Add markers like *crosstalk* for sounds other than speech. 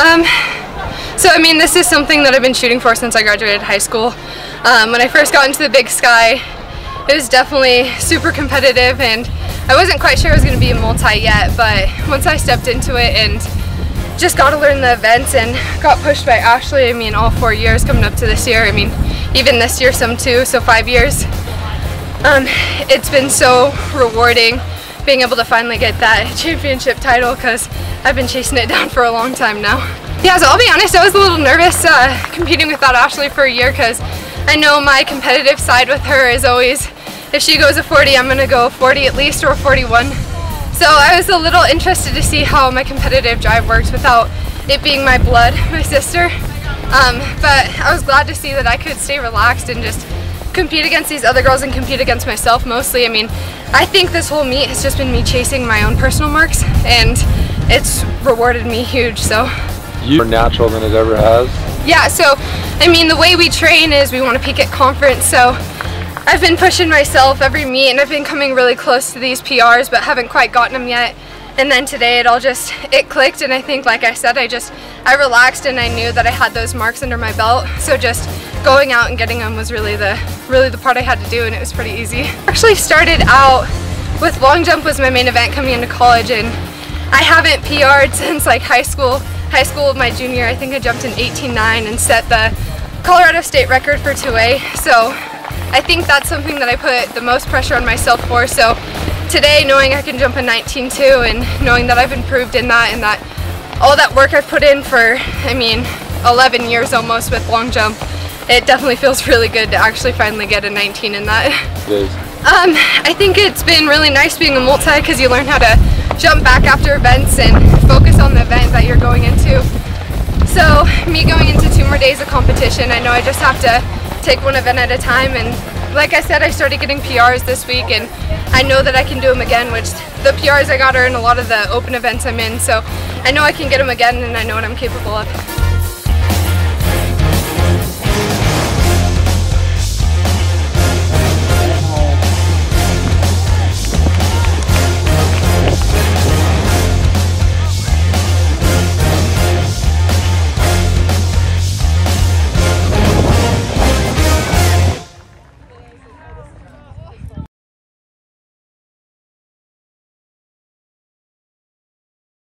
Um, so I mean, this is something that I've been shooting for since I graduated high school. Um, when I first got into the big sky, it was definitely super competitive and I wasn't quite sure I was going to be a multi yet, but once I stepped into it and just got to learn the events and got pushed by Ashley, I mean, all four years coming up to this year, I mean, even this year some too, so five years. Um, it's been so rewarding being able to finally get that *laughs* championship title because I've been chasing it down for a long time now. Yeah, so I'll be honest, I was a little nervous uh, competing without Ashley for a year because I know my competitive side with her is always, if she goes a 40, I'm going to go 40 at least or 41. So I was a little interested to see how my competitive drive works without it being my blood, *laughs* my sister. Um, but I was glad to see that I could stay relaxed and just compete against these other girls and compete against myself mostly. I mean, I think this whole meet has just been me chasing my own personal marks and it's rewarded me huge, so. You're natural than it ever has? Yeah, so, I mean, the way we train is we want to peak at conference, so I've been pushing myself every meet and I've been coming really close to these PRs but haven't quite gotten them yet. And then today it all just, it clicked and I think like I said, I just, I relaxed and I knew that I had those marks under my belt. So just going out and getting them was really the really the part I had to do and it was pretty easy. *laughs* Actually started out with long jump was my main event coming into college and I haven't PR'd *laughs* since like high school. High school my junior I think I jumped in 18.9 and set the Colorado state record for 2A so I think that's something that I put the most pressure on myself for so today knowing I can jump a 19.2 and knowing that I've improved in that and that all that work I've put in for I mean 11 years almost with long jump it definitely feels really good to actually finally get a 19 in that. Um, I think it's been really nice being a multi because you learn how to jump back after events and focus on the event that you're going into. So me going into two more days of competition, I know I just have to take one event at a time and like I said, I started getting PRs this week and I know that I can do them again, which the PRs I got are in a lot of the open events I'm in, so I know I can get them again and I know what I'm capable of.